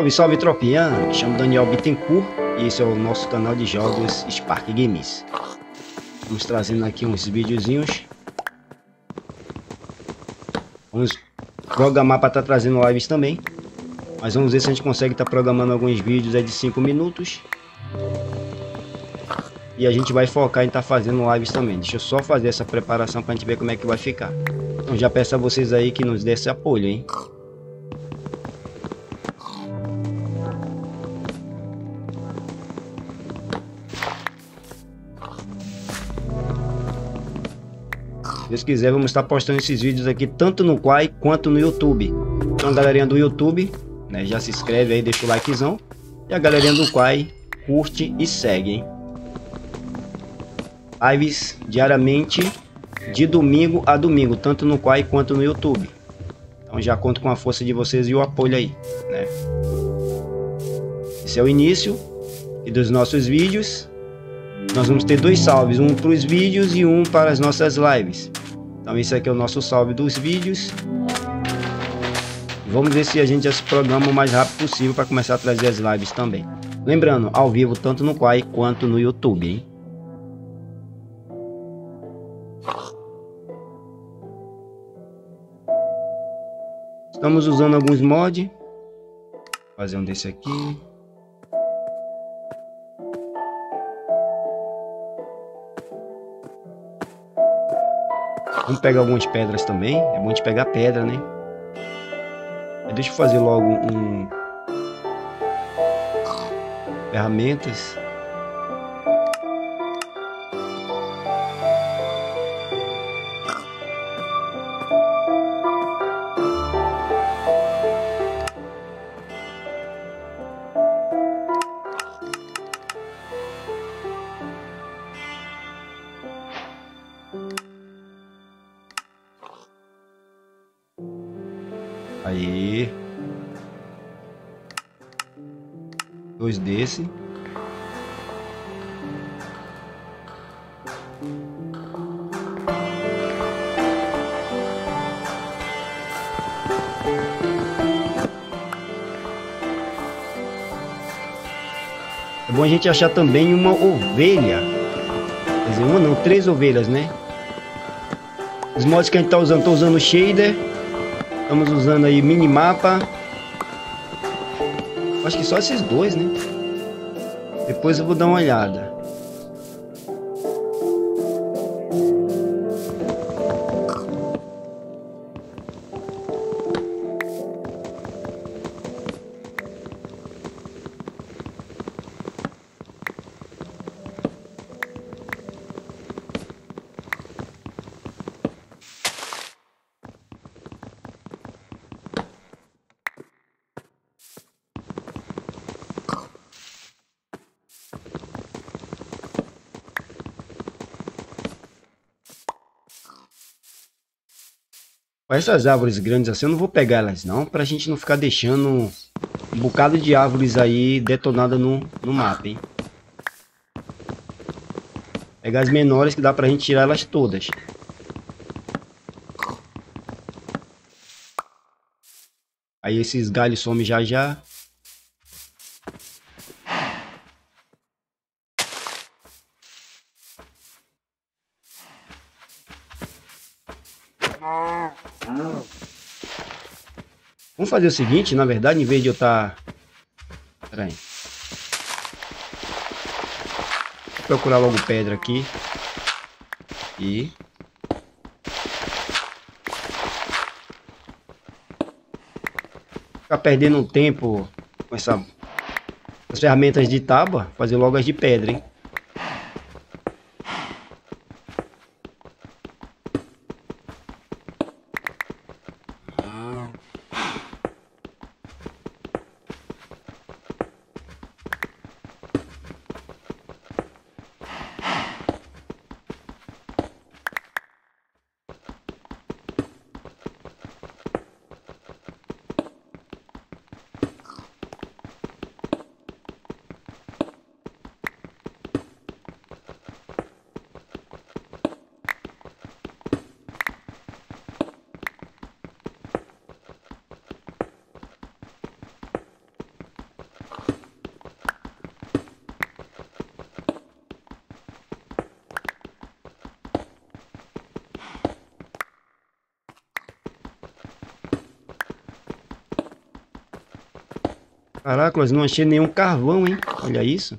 Salve, salve tropinha! Me chamo Daniel Bittencourt e esse é o nosso canal de jogos Spark Games. Vamos trazendo aqui uns videozinhos. Vamos programar para estar tá trazendo lives também. Mas vamos ver se a gente consegue estar tá programando alguns vídeos é de 5 minutos. E a gente vai focar em estar tá fazendo lives também. Deixa eu só fazer essa preparação para a gente ver como é que vai ficar. Então já peço a vocês aí que nos dê esse apoio, hein? Deus quiser, vamos estar postando esses vídeos aqui tanto no Quai quanto no YouTube. Então, galerinha do YouTube, né, já se inscreve aí, deixa o likezão. E a galerinha do Quai, curte e segue, hein? Lives diariamente, de domingo a domingo, tanto no Quai quanto no YouTube. Então já conto com a força de vocês e o apoio aí, né? Esse é o início dos nossos vídeos. Nós vamos ter dois salves, um para os vídeos e um para as nossas lives. Então esse aqui é o nosso salve dos vídeos. Vamos ver se a gente já se programa o mais rápido possível para começar a trazer as lives também. Lembrando, ao vivo tanto no Quai quanto no YouTube, hein? Estamos usando alguns mods. Fazer um desse aqui. Vamos pegar algumas pedras também. É bom de pegar pedra, né? Deixa eu fazer logo um... Ferramentas. Aí. Dois desse. É bom a gente achar também uma ovelha. Quer dizer, uma não, três ovelhas, né? Os mods que a gente tá usando, tô usando shader. Estamos usando aí minimapa. Acho que só esses dois, né? Depois eu vou dar uma olhada. Essas árvores grandes assim, eu não vou pegar elas não, pra gente não ficar deixando um bocado de árvores aí detonada no, no mapa, hein. Pegar as menores que dá pra gente tirar elas todas. Aí esses galhos somem já já. Vamos fazer o seguinte, na verdade, em vez de eu estar... Tá... Pera aí. Vou procurar logo pedra aqui. E... Ficar perdendo tempo com essa... As ferramentas de tábua, fazer logo as de pedra, hein? Caraca, não achei nenhum carvão, hein? Olha isso.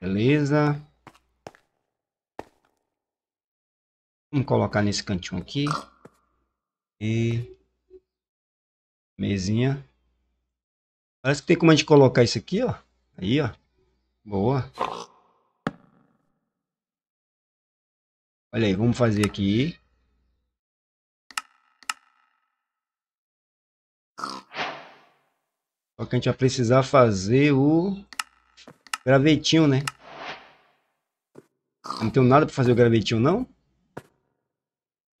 Beleza. Vamos colocar nesse cantinho aqui. E... Mesinha. Parece que tem como a gente colocar isso aqui, ó. Aí, ó. Boa. Olha aí, vamos fazer aqui. Só que a gente vai precisar fazer o gravetinho, né? Não tenho nada para fazer o gravetinho, não?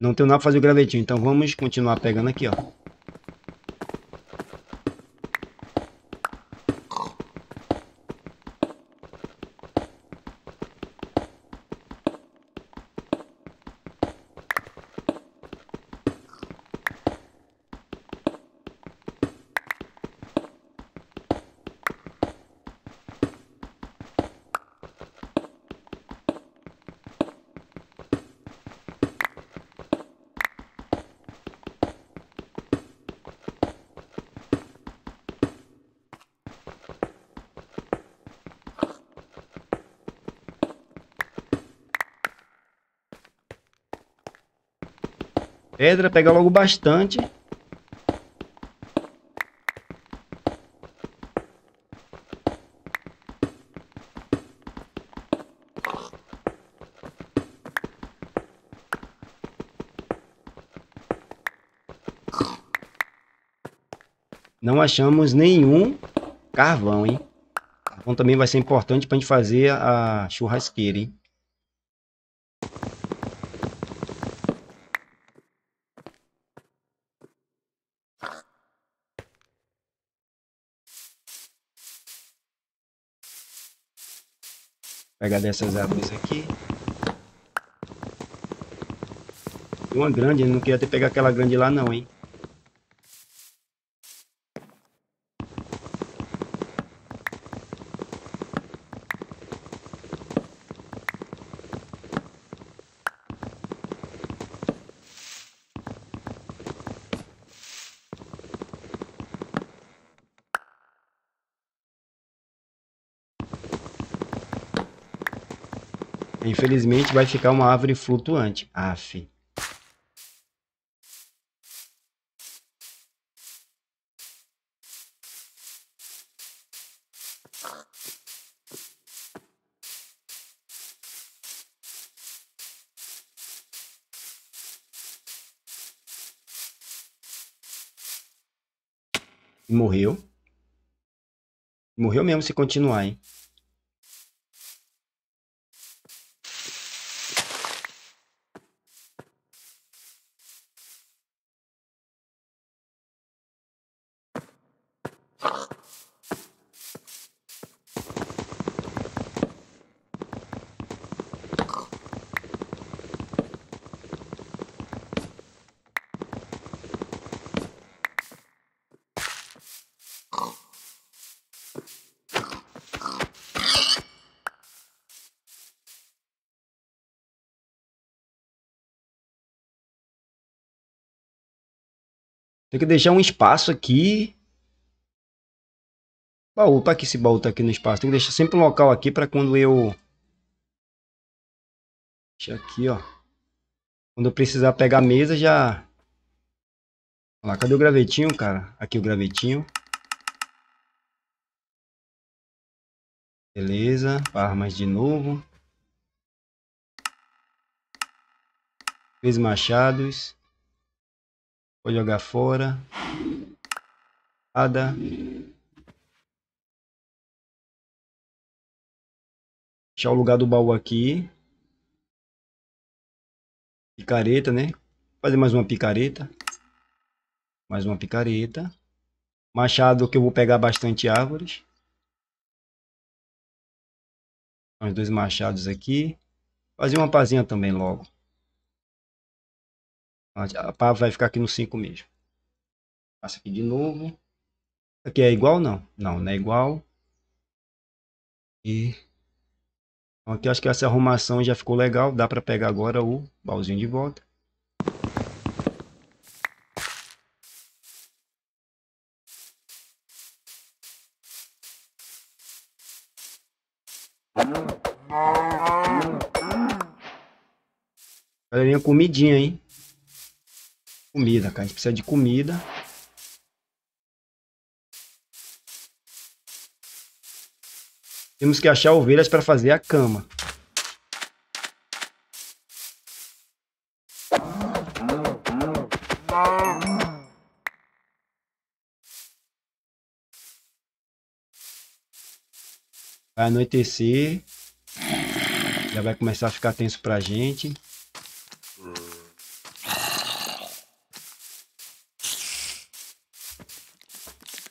Não tenho nada para fazer o gravetinho, então vamos continuar pegando aqui, ó. Pedra, pega logo bastante. Não achamos nenhum carvão, hein? Carvão também vai ser importante para a gente fazer a churrasqueira, hein? Pegar dessas árvores aqui. Uma grande, não queria ter pegar aquela grande lá não, hein. Infelizmente vai ficar uma árvore flutuante. Aff. Morreu. Morreu mesmo se continuar, hein? Tem que deixar um espaço aqui. Baú, tá aqui esse baú, tá aqui no espaço. Tem que deixar sempre um local aqui para quando eu... Deixa aqui, ó. Quando eu precisar pegar a mesa, já... Olha lá, cadê o gravetinho, cara? Aqui o gravetinho. Beleza, armas de novo. Três machados. Vou jogar fora. Nada. Deixar o lugar do baú aqui. Picareta, né? Fazer mais uma picareta. Mais uma picareta. Machado que eu vou pegar bastante árvores. Os dois machados aqui. Fazer uma pazinha também logo. A pá vai ficar aqui no 5 mesmo. Passa aqui de novo. Aqui é igual não? Não, não é igual. E então aqui acho que essa arrumação já ficou legal. Dá para pegar agora o baúzinho de volta. Galerinha, comidinha, hein? Comida, cara. A gente precisa de comida. Temos que achar ovelhas para fazer a cama. Vai anoitecer. Já vai começar a ficar tenso pra gente.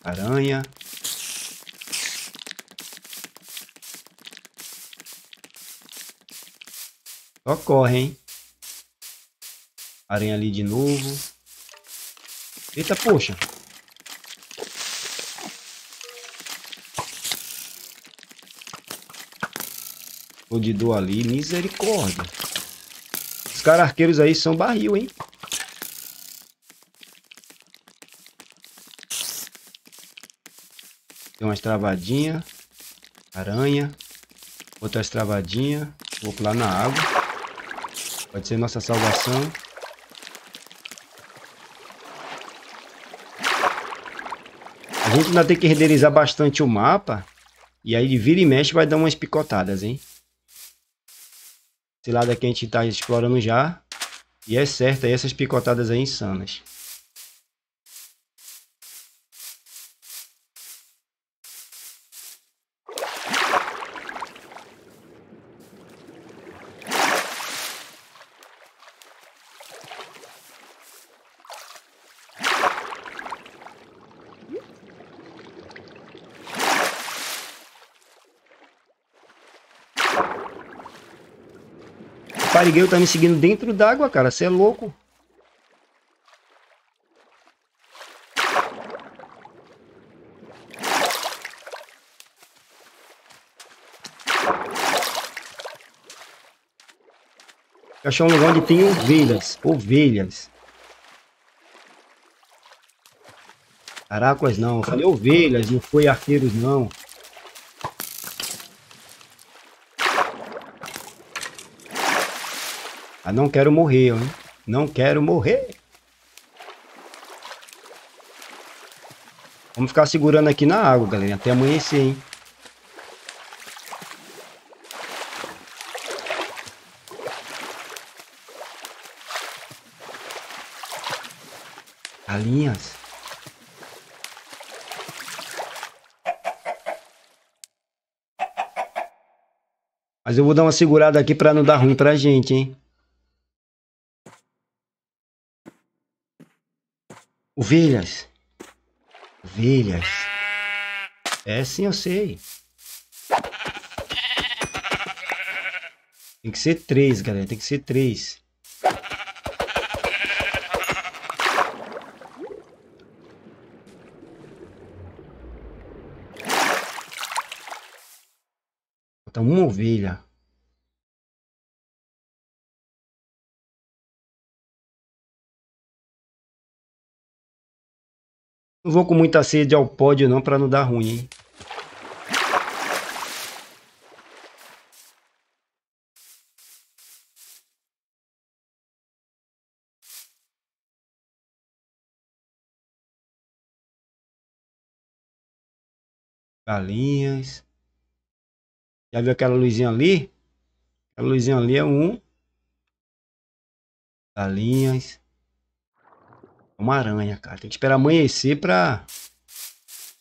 Aranha. Só corre, hein? Aranha ali de novo. Eita, poxa. O de dor ali, misericórdia. Os caras arqueiros aí são barril, hein? Umas travadinhas. Aranha. Outra travadinha. Vou pular na água. Pode ser nossa salvação. A gente ainda tem que renderizar bastante o mapa. E aí de vira e mexe vai dar umas picotadas, hein? Esse lado aqui a gente tá explorando já. E é certo aí essas picotadas aí insanas. Parigueiro tá me seguindo dentro d'água, cara. Você é louco. Achar um lugar onde tem ovelhas. Ovelhas. Caracas não. Eu falei ovelhas, não foi arqueiros não. Ah, não quero morrer, hein? Não quero morrer. Vamos ficar segurando aqui na água, galera. Até amanhecer, hein? Galinhas. Mas eu vou dar uma segurada aqui para não dar ruim pra gente, hein? Ovelhas. Ovelhas. É sim, eu sei. Tem que ser três, galera. Tem que ser três. Falta uma ovelha. Não vou com muita sede ao pódio não para não dar ruim, hein? Galinhas. Já viu aquela luzinha ali? Aquela luzinha ali é um. Galinhas. Uma aranha, cara. Tem que esperar amanhecer pra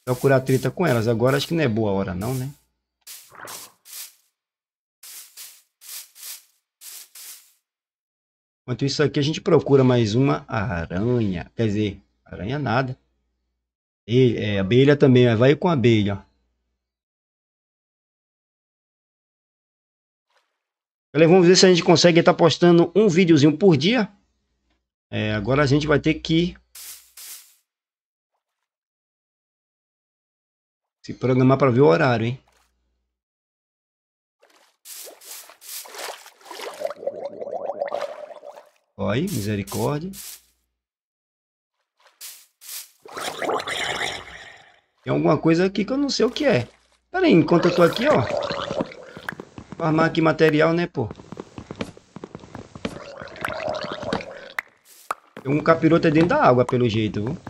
procurar treta com elas. Agora acho que não é boa hora não, né? Enquanto isso aqui a gente procura mais uma aranha. Quer dizer, aranha nada. E, é, abelha também, vai com abelha. Vamos ver se a gente consegue estar postando um videozinho por dia. É, agora a gente vai ter que Se programar para ver o horário, hein? Olha, misericórdia. Tem alguma coisa aqui que eu não sei o que é. Pera aí, enquanto eu tô aqui, ó. Vou armar aqui material, né, pô? Um capiroto dentro da água, pelo jeito, viu?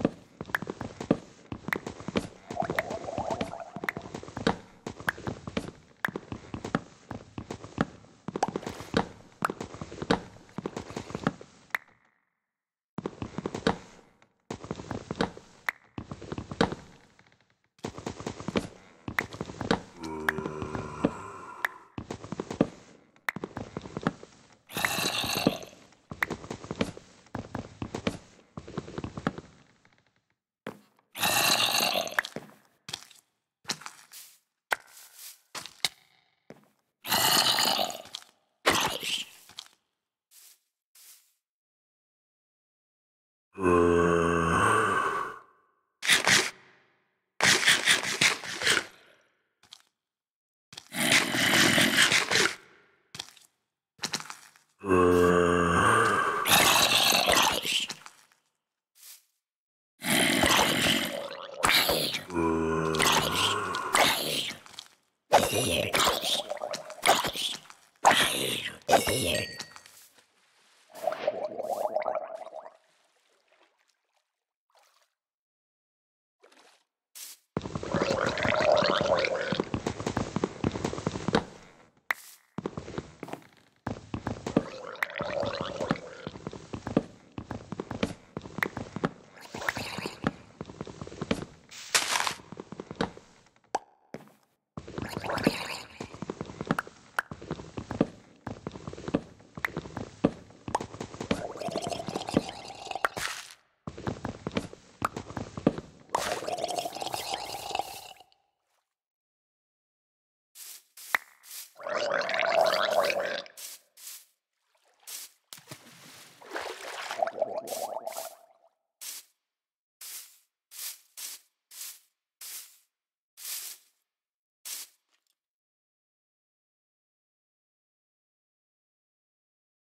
Oye.